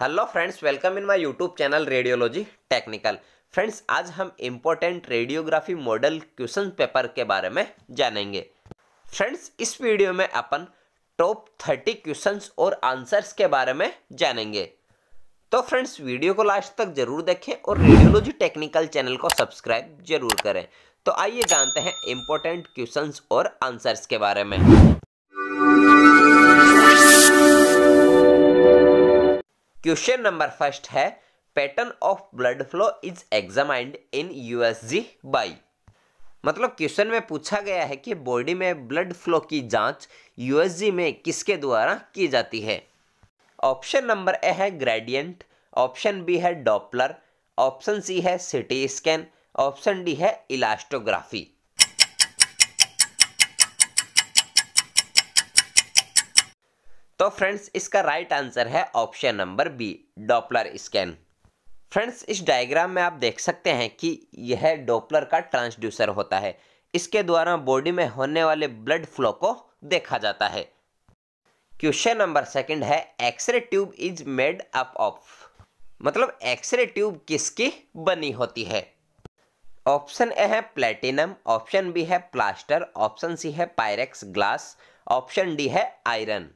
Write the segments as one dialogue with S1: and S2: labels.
S1: Hello friends welcome in my YouTube channel radiology technical friends आज हम important radiography model question paper के बारे में जानेंगे। फ्रेंड्स इस वीडियो में अपन टॉप थर्टी क्वेश्चंस और आंसर्स के बारे में जानेंगे। तो फ्रेंड्स वीडियो को लास्ट तक ज़रूर देखें और रेडियोलॉजी टेक्निकल चैनल को सब्सक्राइब ज़रूर करें। तो आइए जानते हैं इम्पोर्टेंट क्वेश्चंस और आंसर्स के बारे में। क्वेश्चन नंबर फ़र्स्ट है pattern of blood flow is examined in USG by मतलब क्वेश्चन में पूछा गया है कि बॉडी में ब्लड फ्लो की जाँच यूएसजी में किसके द्वारा की जाती है। ऑप्शन नंबर ए है ग्रेडियंट ऑप्शन बी है डॉपलर ऑप्शन सी है सिटी स्कैन ऑप्शन डी है इलास्टोग्राफी तो फ्रेंड्स, इसका राइट आंसर है option number B doppler scan friends, इस डायग्राम में आप देख सकते हैं कि यह डॉपलर का ट्रांसड्यूसर होता है। इसके द्वारा बॉडी में होने वाले ब्लड फ्लो को देखा जाता है। क्वेश्चन नंबर सेकंड है x-ray tube is made up of मतलब एक्सरे ट्यूब किसकी बनी होती है? ऑप्शन ए है प्लेटिनम ऑप्शन बी है प्लास्टर ऑप्शन सी है पायरेक्स ग्लास ऑप्शन डी है आयरन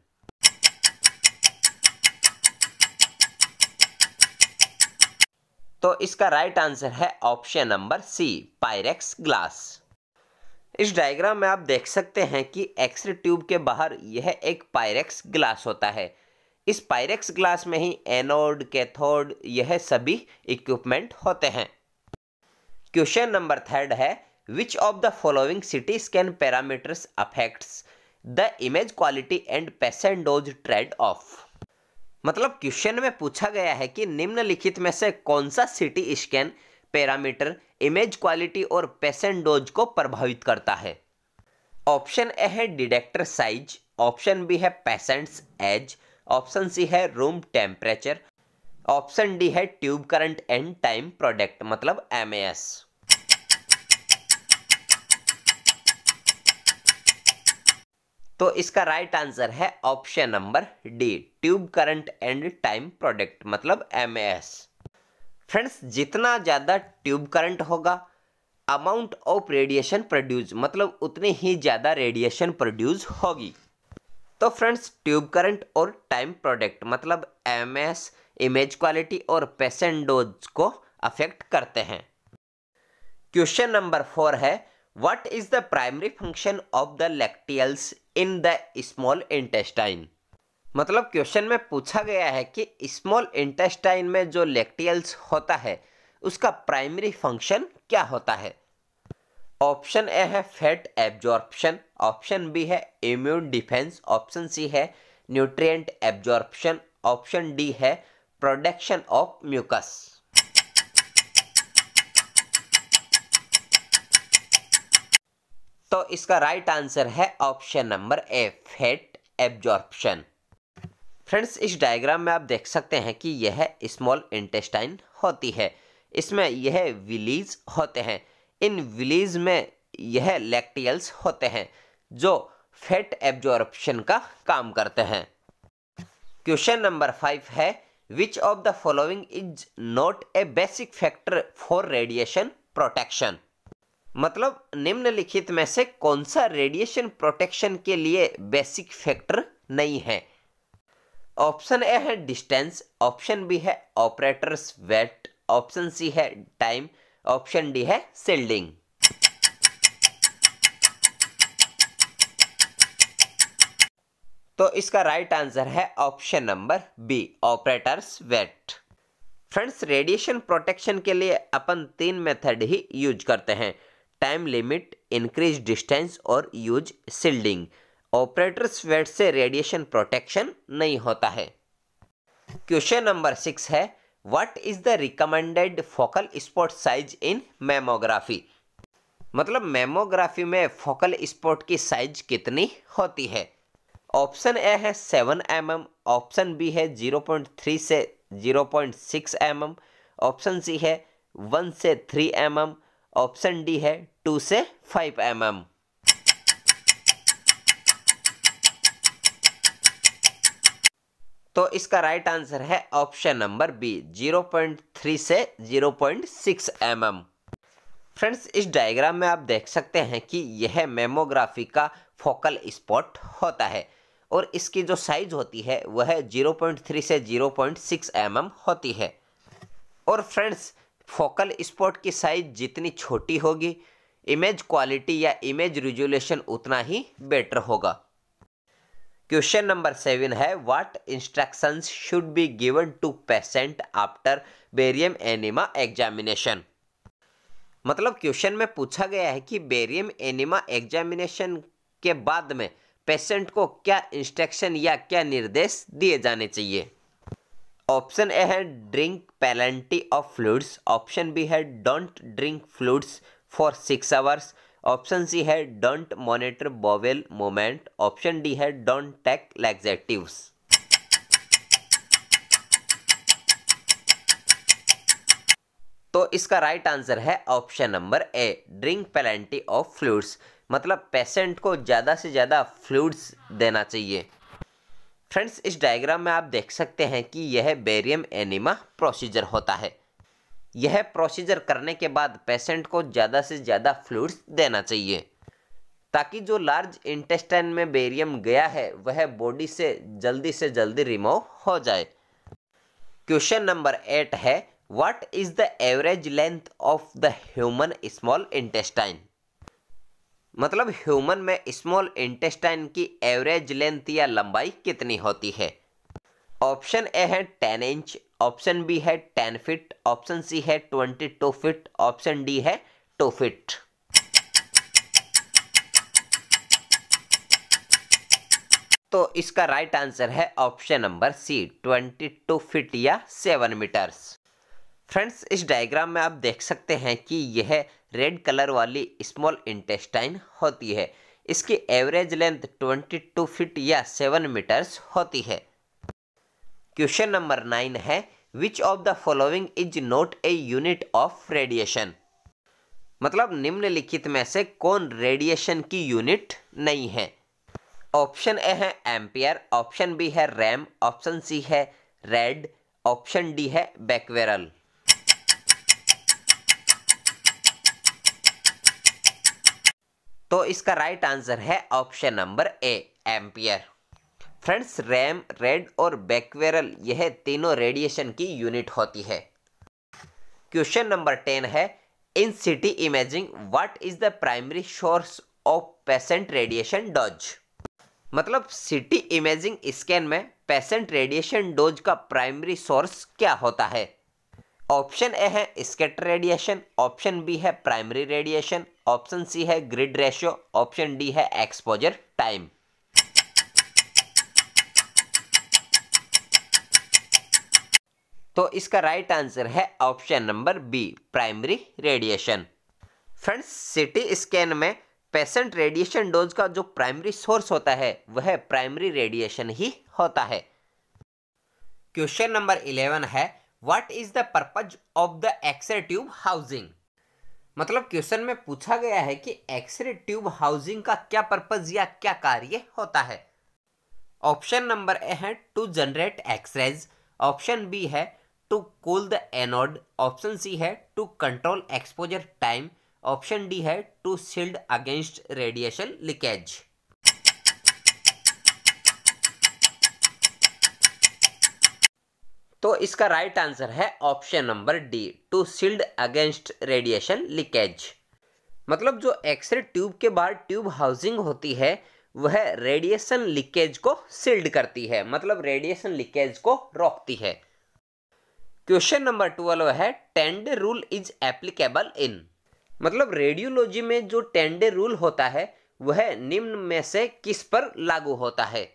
S1: तो इसका राइट आंसर है option number C Pyrex glass इस डायग्राम में आप देख सकते हैं कि एक्सरे ट्यूब के बाहर यह एक पायरेक्स ग्लास होता है। इस पायरेक्स ग्लास में ही एनोड कैथोड यह सभी इक्विपमेंट होते हैं। क्वेश्चन नंबर थर्ड है which of the following CT scan parameters affects the image quality and patient dose trade off मतलब क्वेश्चन में पूछा गया है कि निम्नलिखित में से कौन सा CT scan parameter image quality और पेशेंट डोज को प्रभावित करता है? ऑप्शन ए है डिडेक्टर साइज़, ऑप्शन बी है पेशेंट्स एज ऑप्शन सी है रूम टेम्परेचर ऑप्शन डी है tube current and time product मतलब एम तो इसका राइट आंसर है option number D tube current and time product मतलब एमएस फ्रेंड्स जितना ज़्यादा ट्यूब करंट होगा अमाउंट ऑफ़ रेडिएशन प्रोड्यूस मतलब उतनी ही ज़्यादा रेडिएशन प्रोड्यूस होगी। तो फ्रेंड्स ट्यूब करंट और टाइम प्रोडक्ट मतलब एमएस इमेज क्वालिटी और पेशेंट डोज को अफेक्ट करते हैं। क्वेश्चन नंबर फोर है what is the primary function of the lacteals in the small intestine? मतलब क्वेश्चन में पूछा गया है कि स्मॉल इंटेस्टाइन में जो लेक्टियल्स होता है, उसका प्राइमरी फ़ंक्शन क्या होता है? ऑप्शन ए है फैट एब्जॉर्प्शन ऑप्शन बी है इम्यून डिफेंस ऑप्शन सी है न्यूट्रिएंट एब्जॉर्प्शन ऑप्शन डी है प्रोडक्शन ऑफ़ म्यूकस तो इसका राइट आंसर है option number A fat absorption friends इस डायग्राम में आप देख सकते हैं कि यह स्मॉल इंटेस्टाइन होती है। इसमें यह विलीज होते हैं। इन विलीज में यह लैक्टियल्स होते हैं, जो फैट एब्जॉर्प्शन का काम करते हैं। क्वेश्चन नंबर फाइव है which of the following is not a basic factor for radiation protection मतलब निम्नलिखित में से कौन सा रेडिएशन प्रोटेक्शन के लिए बेसिक फैक्टर नहीं है? ऑप्शन ए है डिस्टेंस ऑप्शन बी है ऑपरेटर्स वेट ऑप्शन सी है टाइम ऑप्शन डी है सिल्डिंग तो इसका राइट आंसर है option number B operators weight friends radiation protection के लिए अपन तीन मेथड ही यूज़ करते हैं। टाइम लिमिट इंक्रीज डिस्टेंस और यूज़ सिल्डिंग ऑपरेटर स्वेट से रेडिएशन प्रोटेक्शन नहीं होता है। क्वेश्चन नंबर सिक्स है what is the recommended focal spot size in mammography मतलब मेमोग्राफी में फोकल स्पॉट की साइज़ कितनी होती है? ऑप्शन ए है seven M M option B है ज़ीरो पॉइंट थ्री से zero point six M M option C है वन से three M M option D है टू से फाइव एम एम तो इसका राइट आंसर है ऑप्शन नंबर बी 0.3 से 0.6 एम mm. फ्रेंड्स इस डायग्राम में आप देख सकते हैं कि यह मेमोग्राफी का फोकल स्पॉट होता है और इसकी जो साइज़ होती है, वह 0.3 से 0.6 एम mm होती है और फ्रेंड्स फोकल स्पॉट की साइज़ जितनी छोटी होगी, इमेज क्वालिटी या इमेज रिजोल्यूशन उतना ही बेटर होगा। क्वेश्चन नंबर सेवन है what instructions should be given to patient after barium enema examination मतलब क्वेश्चन में पूछा गया है कि बेरियम एनिमा एग्जामिनेशन के बाद में पेशेंट को क्या इंस्ट्रक्शन या क्या निर्देश दिए जाने चाहिए। ऑप्शन ए है drink plenty of fluids, option B है don't drink fluids for six hours, option C है don't monitor bowel movement, option D है डोंट टेक लैक्सेटिव्स। तो इसका राइट आंसर है option number A, drink plenty of fluids मतलब patient को ज़्यादा से ज़्यादा फ्लूड्स देना चाहिए। फ्रेंड्स, इस डायग्राम में आप देख सकते हैं कि यह बेरियम एनिमा प्रोसीजर होता है। यह प्रोसीजर करने के बाद पेशेंट को ज़्यादा से ज़्यादा फ्लूड्स देना चाहिए, ताकि जो लार्ज इंटेस्टाइन में बेरियम गया है, वह बॉडी से जल्दी से जल्दी रिमूव हो जाए। क्वेश्चन नंबर एट है what is the average length of the human small intestine मतलब ह्यूमन में स्मॉल इंटेस्टाइन की एवरेज लेंथ या लंबाई कितनी होती है? ऑप्शन ए है टेन इंच, ऑप्शन बी है टेन फिट, ऑप्शन सी है twenty two feet, option D है टू फिट। तो इसका राइट आंसर है option number C, twenty two feet या सेवन मीटर्स। फ्रेंड्स, इस डायग्राम में आप देख सकते हैं कि यह रेड कलर वाली स्मॉल इंटेस्टाइन होती है। इसकी average length twenty two feet या सेवन मीटर्स होती है। क्वेश्चन नंबर नाइन है which of the following is not a unit of radiation मतलब निम्नलिखित में से कौन रेडिएशन की यूनिट नहीं है? ऑप्शन ए है एम्पियर, ऑप्शन बी है रैम, ऑप्शन सी है रेड, ऑप्शन डी है बैकवेरल। तो इसका राइट आंसर है option number A ampere friends rem rad और बैकवेरल यह तीनों रेडिएशन की यूनिट होती है. क्वेश्चन नंबर टेन है in CT imaging what is the primary source of patient radiation dose मतलब सिटी इमेजिंग स्कैन में पेशेंट रेडिएशन डोज का प्राइमरी सोर्स क्या होता है? ऑप्शन ए है स्केटर रेडिएशन, ऑप्शन बी है प्राइमरी रेडिएशन, ऑप्शन सी है ग्रिड रेशियो, ऑप्शन डी है एक्सपोजर टाइम। तो इसका राइट आंसर है option number B, primary radiation. Friends, CT scan में पेशेंट रेडिएशन डोज का जो प्राइमरी सोर्स होता है, वह प्राइमरी रेडिएशन ही होता है। क्वेश्चन नंबर इलेवन है what is the purpose of the x-ray tube housing मतलब क्वेश्चन में पूछा गया है कि एक्सरे ट्यूब हाउसिंग का क्या पर्पज या क्या कार्य होता है? ऑप्शन नंबर ए है to generate x rays option B है to cool the anode option C है to control exposure time option D है to shield against radiation leakage तो इसका राइट आंसर है option number D to shield against radiation leakage मतलब जो x ray tube के बाहर ट्यूब हाउसिंग होती है, वह रेडिएशन लीकेज को सील्ड करती है मतलब रेडिएशन लीकेज को रोकती है। क्वेश्चन नंबर ट्वेल्व है ten day rule is applicable in मतलब रेडियोलॉजी में जो टेंडे रूल होता है, वह निम्न में से किस पर लागू होता है?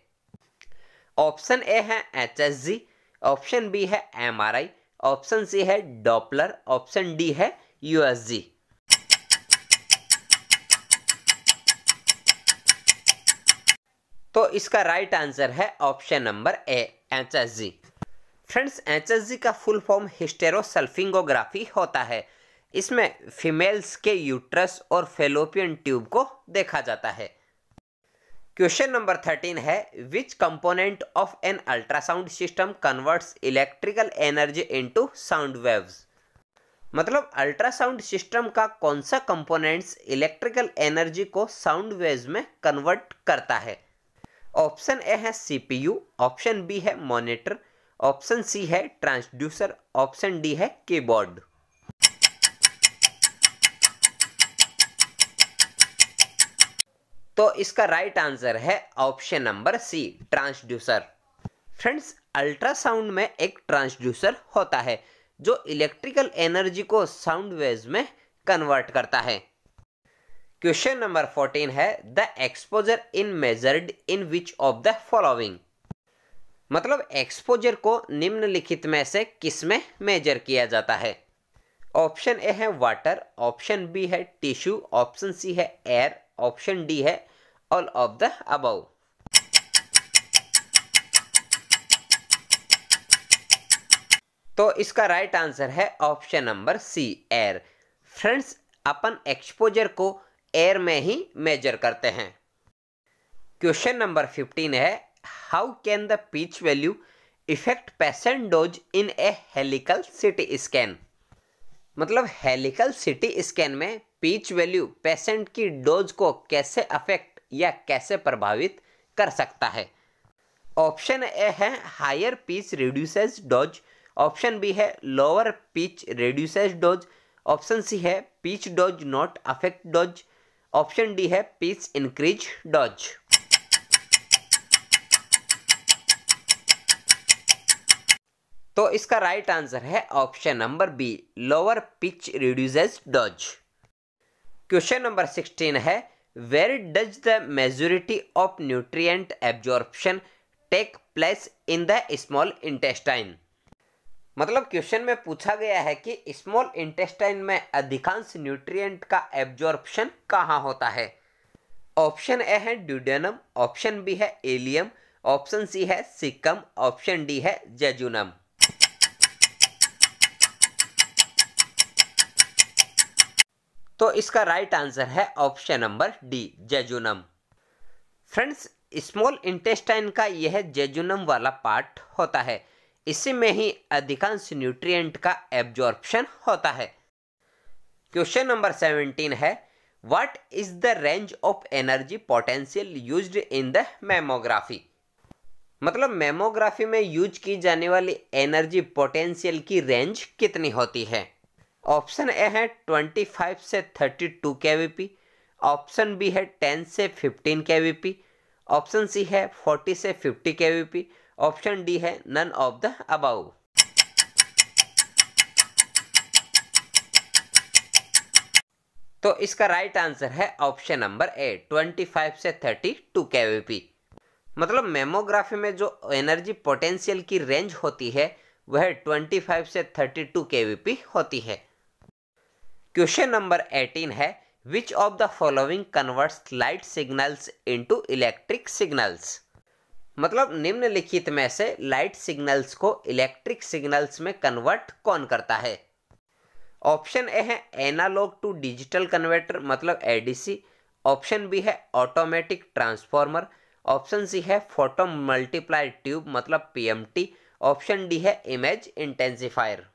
S1: ऑप्शन ए है H S G option B है M R I option C है डॉपलर ऑप्शन डी है यूएसजी तो इसका राइट आंसर है option number A H S G friends H S G का फुल फॉर्म हिस्टेरोसल्फिंगोग्राफी होता है। इसमें फीमेल्स के यूट्रस और फेलोपियन ट्यूब को देखा जाता है। क्वेश्चन नंबर थर्टीन है which component of an ultrasound system converts electrical energy into sound waves मतलब अल्ट्रासाउंड सिस्टम का कौन सा कंपोनेंट्स इलेक्ट्रिकल एनर्जी को साउंड वेव्स में कन्वर्ट करता है? ऑप्शन ए है सीपीयू ऑप्शन बी है मॉनिटर ऑप्शन सी है ट्रांसड्यूसर ऑप्शन डी है कीबोर्ड तो इसका राइट आंसर है option number C transducer friends ultrasound में एक ट्रांसड्यूसर होता है, जो इलेक्ट्रिकल एनर्जी को साउंड वेव्स में कन्वर्ट करता है. क्वेश्चन नंबर फोर्टीन है the exposure in measured in which of the following मतलब एक्सपोजर को निम्नलिखित में से किसमें मेजर किया जाता है? ऑप्शन ए है वाटर ऑप्शन बी है टिश्यू ऑप्शन सी है एयर ऑप्शन डी है, ऑल ऑफ़ द अबव। तो इसका राइट right आंसर है option number C air friends अपन एक्सपोजर को एयर में ही मेजर करते हैं। क्वेश्चन नंबर फिफ्टीन है how can the pitch value effect patient dose in a helical CT scan मतलब हेलिकल सिटी स्कैन में पीच वैल्यू पेशेंट की डोज को कैसे अफेक्ट या कैसे प्रभावित कर सकता है? ऑप्शन ए है higher pitch reduces dose option B है lower pitch reduces dose option C है pitch dose not affect dose option D है पीच इंक्रीज डोज तो इसका राइट आंसर है option number B lower pitch reduces dose question number sixteen है where does the majority of nutrient absorption take place in the small intestine मतलब question में पूछा गया है कि स्मॉल इंटेस्टाइन में अधिकांश न्यूट्रिएंट का एब्जॉर्प्शन कहाँ होता है? ऑप्शन ए है ड्यूडेनम, ऑप्शन बी है एलियम, ऑप्शन सी है सिक्कम ऑप्शन डी है जेजुनम। तो इसका राइट आंसर है option number D jejunum friends small intestine का यह जेजुनम वाला पार्ट होता है। इसी में ही अधिकांश न्यूट्रिएंट का एब्जॉर्प्शन होता है। क्वेश्चन नंबर सेवेंटीन है what is the range of energy potential used in the mammography मतलब मेमोग्राफी में यूज़ की जाने वाली एनर्जी पोटेंशियल की रेंज कितनी होती है? ऑप्शन ए है ट्वेंटी फाइव से thirty two K V P option B है टेन से fifteen K V P option C है फोर्टी से fifty K V P option D है नन ऑफ़ द अबाउ तो इसका राइट आंसर है option number A twenty five से thirty two K V P मतलब मेमोग्राफी में जो एनर्जी पोटेंशियल की रेंज होती है, वह ट्वेंटी फाइव से thirty two K V P होती है। क्वेश्चन नंबर 18 है which of the following converts light signals into electric signals मतलब निम्नलिखित में से लाइट सिग्नल्स को इलेक्ट्रिक सिग्नल्स में कन्वर्ट कौन करता है? ऑप्शन ए है एनालॉग टू डिजिटल कन्वर्टर मतलब एडीसी ऑप्शन बी है ऑटोमेटिक ट्रांसफॉर्मर ऑप्शन सी है फ़ोटो मल्टीप्लाई ट्यूब मतलब पीएमटी ऑप्शन डी है इमेज इंटेंसिफायर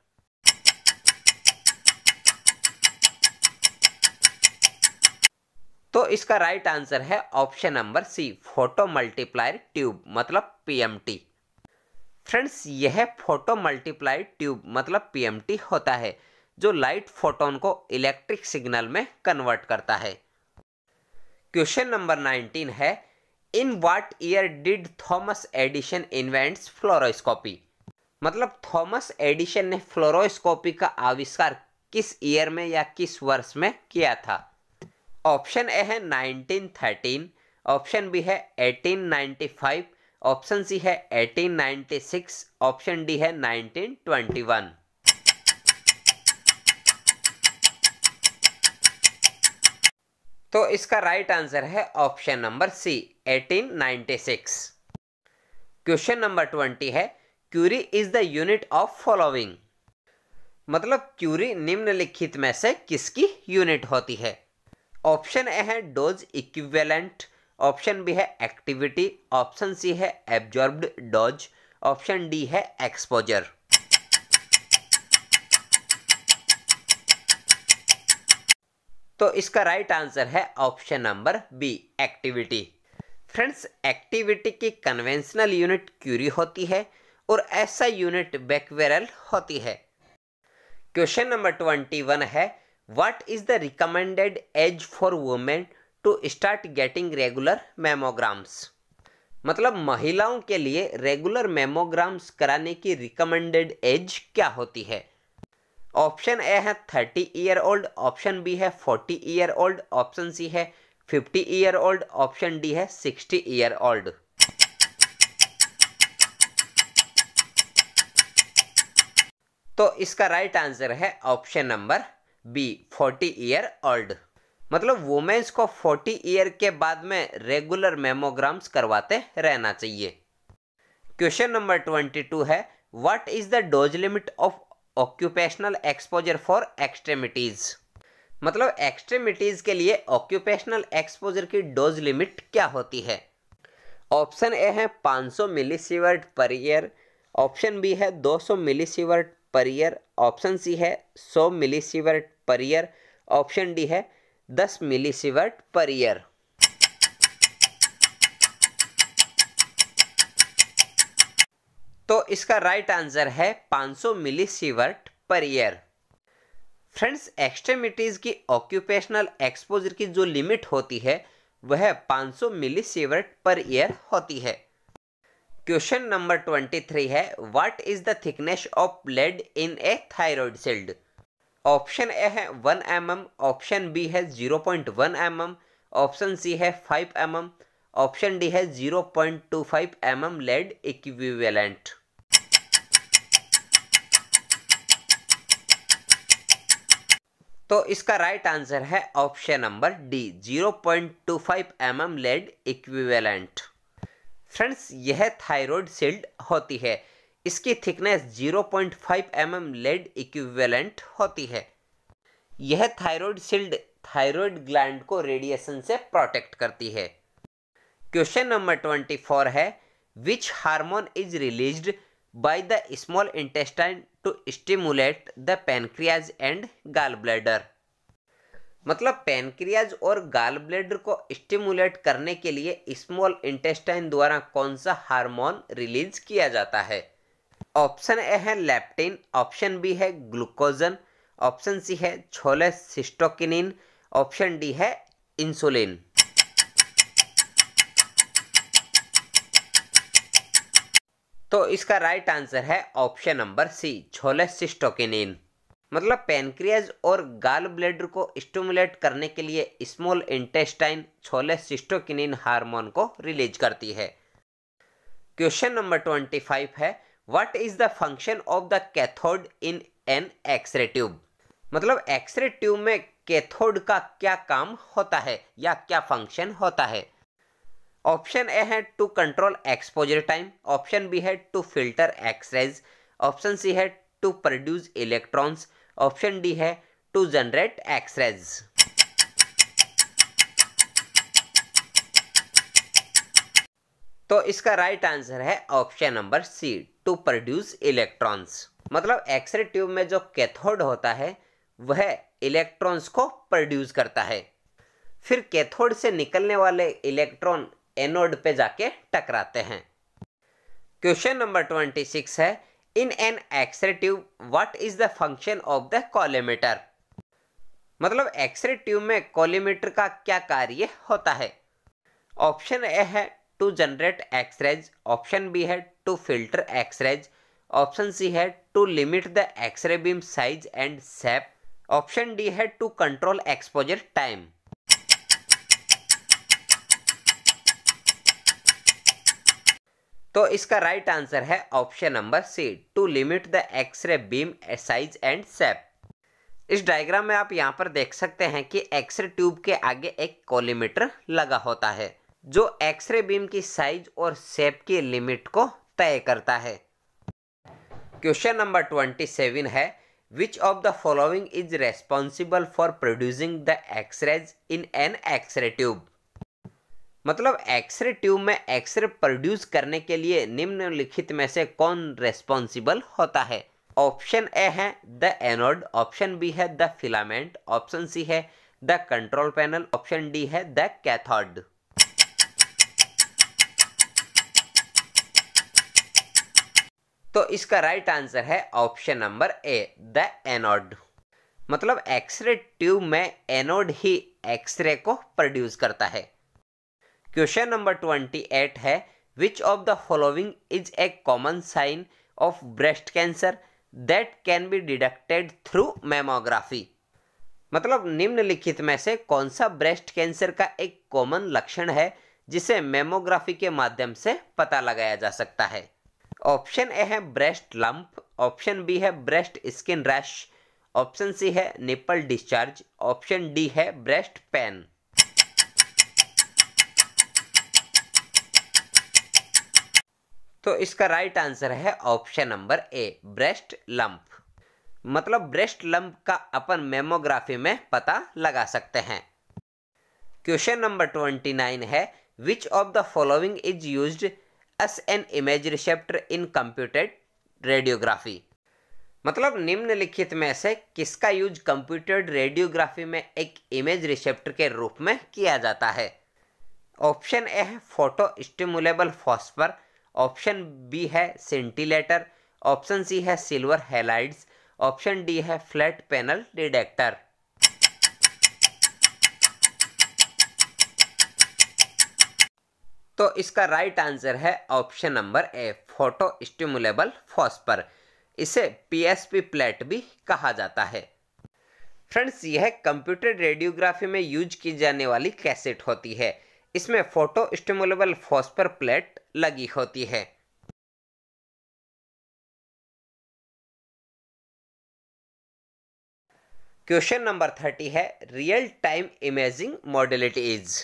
S1: तो इसका राइट आंसर है option number C photo multiplier tube मतलब पीएमटी फ्रेंड्स यह फ़ोटो मल्टीप्लायर ट्यूब मतलब पीएमटी होता है, जो लाइट फोटोन को इलेक्ट्रिक सिग्नल में कन्वर्ट करता है। क्वेश्चन नंबर 19 है in what year did Thomas Edison invents fluoroscopy मतलब थॉमस एडिशन ने फ्लोरोस्कोपी का आविष्कार किस ईयर में या किस वर्ष में किया था? ऑप्शन ए है 1913 ऑप्शन बी है 1895 ऑप्शन सी है 1896 ऑप्शन डी है 1921 तो इसका राइट right आंसर है option number C 1896 question number 20 है curie is the unit of following मतलब क्यूरी निम्नलिखित में से किसकी यूनिट होती है? ऑप्शन ए है डोज इक्विवेलेंट, ऑप्शन बी है एक्टिविटी, ऑप्शन सी है एब्जॉर्ब्ड डोज, ऑप्शन डी है एक्सपोजर। तो इसका राइट आंसर है option number B, activity. Friends, activity की कन्वेंशनल यूनिट क्यूरी होती है और ऐसा यूनिट बैकवेरल होती है। क्वेश्चन नंबर ट्वेंटी वन है what is the recommended age for women to start getting regular mammograms मतलब महिलाओं के लिए रेगुलर मेमोग्राम्स कराने की रिकमेंडेड एज क्या होती है? ऑप्शन ए है thirty year old option B है forty year old option C है fifty year old option D है सिक्सटी ईयर ओल्ड तो इसका राइट right आंसर है option number B forty year old मतलब वुमेन्स को फोर्टी ईयर के बाद में रेगुलर मेमोग्राम्स करवाते रहना चाहिए। क्वेश्चन नंबर ट्वेंटी टू है what is the dose limit of occupational exposure for extremities मतलब एक्सट्रीमिटीज के लिए ऑक्यूपेशनल एक्सपोजर की डोज लिमिट क्या होती है? ऑप्शन ए है 500 millisievert per year option B है 200 millisievert per year option C है 100 millisievert per year, option D है 10 मिलीसीवर्ट पर ईयर। तो इसका राइट आंसर है 500 milli sievert per year. Friends, extremities की ऑक्यूपेशनल एक्सपोजर की जो लिमिट होती है, वह 500 मिली सीवर्ट पर ईयर होती है। क्वेश्चन नंबर 23 है what is the thickness of blood in a thyroid shield option A है one M mm, option B है 0.1 एम mm, ऑप्शन सी है five M mm, option D है 0.25 M mm lead equivalent. तो इसका right answer है option number D zero point two 0.25 mm lead equivalent. Friends यह thyroid shield होती है। इसकी thickness 0.5 point mm lead equivalent होती है। यह थायराइड शील्ड थायराइड ग्लैंड को रेडिएशन से प्रोटेक्ट करती है। क्वेश्चन नंबर 24 है which hormone is released by the small intestine to stimulate the pancreas and gallbladder मतलब पेनक्रियाज और गाल ब्लैडर को स्टिमुलेट करने के लिए स्मॉल इंटेस्टाइन द्वारा कौन सा हार्मोन रिलीज़ किया जाता है? ऑप्शन ए है लेप्टिन, ऑप्शन बी है ग्लूकोजन, ऑप्शन सी है छोले सिस्टोकिनिन, ऑप्शन डी है इंसुलिन। तो इसका राइट आंसर है option number C, cholecystokinin. मतलब पेनक्रियाज और गाल ब्लेडर को स्टिमुलेट करने के लिए small intestine cholecystokinin hormone को रिलीज़ करती है। क्वेश्चन नंबर ट्वेंटी फाइव है what is the function of the cathode in an x-ray tube मतलब एक्सरे ट्यूब में कैथोड का क्या काम होता है या क्या फ़ंक्शन होता है? ऑप्शन ए है to control exposure time option B है to filter x rays option C है to produce electrons option D है टू जनरेट एक्सरेज तो इसका राइट right आंसर है option number C to produce electrons मतलब x ray tube में जो cathode होता है, वह इलेक्ट्रॉन्स को प्रोड्यूस करता है। फिर कैथोड से निकलने वाले इलेक्ट्रॉन एनोड पे जाके टकराते हैं। क्वेश्चन नंबर ट्वेंटी सिक्स है in an X ray tube what is the function of the collimator मतलब एक्सरे ट्यूब में कॉलीमीटर का क्या कार्य होता है? ऑप्शन ए है to generate x rays option B है to filter x rays option C है to limit the x ray beam size and shape option D है टू कंट्रोल एक्सपोजर टाइम तो इसका राइट right आंसर है option number C to limit the x ray beam size and shape इस diagram में आप यहाँ पर देख सकते हैं कि एक्सरे ट्यूब के आगे एक कोलीमीटर लगा होता है, जो एक्सरे बीम की साइज़ और सेप की लिमिट को तय करता है। क्वेश्चन नंबर ट्वेंटी सेवन है which of the following is responsible for producing the x rays in an x ray tube मतलब एक्सरे ट्यूब में एक्सरे प्रोड्यूस करने के लिए निम्नलिखित में से कौन रेस्पॉन्सिबल होता है? ऑप्शन ए है द एनोड ऑप्शन बी है द फिलामेंट ऑप्शन सी है the control panel option D है द कैथोड तो इसका राइट आंसर है option number A the anode मतलब एक्सरे ट्यूब में एनोड ही एक्सरे को प्रोड्यूस करता है। क्वेश्चन नंबर ट्वेंटी एट है which of the following is a common sign of breast cancer that can be deducted through mammography मतलब निम्नलिखित में से कौन सा ब्रेस्ट कैंसर का एक कॉमन लक्षण है, जिसे मेमोग्राफी के माध्यम से पता लगाया जा सकता है? ऑप्शन ए है ब्रेस्ट लंप, ऑप्शन बी है breast skin rash, option C है निपल डिस्चार्ज, ऑप्शन डी है ब्रेस्ट पेन। तो इसका राइट आंसर है option number A, breast lump. मतलब ब्रेस्ट लंप का अपन मेमोग्राफी में पता लगा सकते हैं। क्वेश्चन नंबर ट्वेंटी नाइन है which of the following is used as an image receptor in computed radiography. मतलब निम्नलिखित में से किसका यूज़ कंप्यूटेड रेडियोग्राफी में एक इमेज रिसेप्टर के रूप में किया जाता है? ऑप्शन ए है photo stimulable phosphor, option B है सेंटिलेटर, ऑप्शन सी है सिल्वर हेलाइड्स, ऑप्शन डी है फ्लैट पैनल डिटेक्टर। तो इसका राइट आंसर है option number A photo stimulable phosphor इसे पीएसपी प्लेट भी कहा जाता है। फ्रेंड्स यह कंप्यूटर रेडियोग्राफी में यूज़ की जाने वाली कैसेट होती है। इसमें फ़ोटो स्टिमुलेबल फॉस्पर प्लेट लगी होती है। क्वेश्चन नंबर थर्टी है real time imaging modality is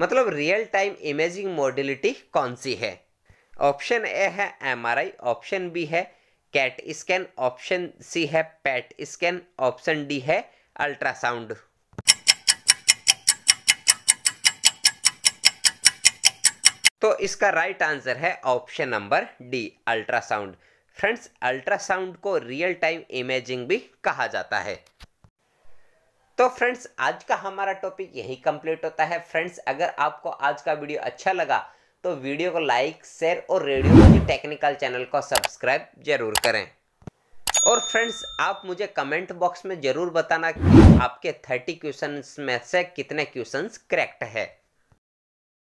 S1: मतलब रियल टाइम इमेजिंग मोडिलिटी कौन सी है? ऑप्शन ए है एमआरआई ऑप्शन बी है कैट स्कैन ऑप्शन सी है पैट स्कैन ऑप्शन डी है अल्ट्रासाउंड तो इसका राइट आंसर है option number D ultrasound friends ultrasound को रियल टाइम इमेजिंग भी कहा जाता है। तो फ्रेंड्स, आज का हमारा टॉपिक यही कंप्लीट होता है। फ्रेंड्स, अगर आपको आज का वीडियो अच्छा लगा तो वीडियो को लाइक, शेयर और रेडियो टेक्निकल चैनल को सब्सक्राइब ज़रूर करें। और फ्रेंड्स, आप मुझे कमेंट बॉक्स में ज़रूर बताना कि आपके थर्टी क्वेश्चन में से कितने क्वेश्चन करेक्ट है।